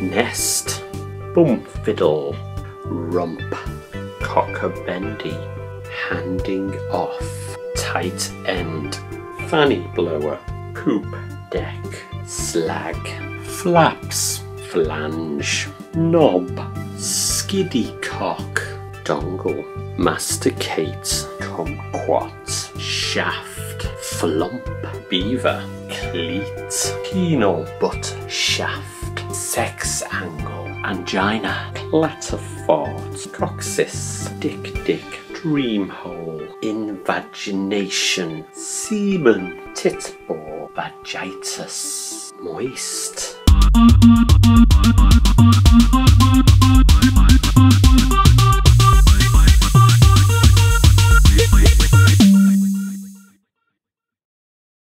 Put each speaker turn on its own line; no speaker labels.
Nest, bum fiddle, rump, cockabendy, handing off, tight end, fanny blower, poop deck, slag, flaps, flange, knob, skiddy cock, dongle, masticate, kumquat, shaft, flump, beaver, cleat, penal, butt, shaft, sex angle, angina, clatter-fart, coccyx, dik-dik, dream hole, invagination, semen, tit bore, vagitus, moist.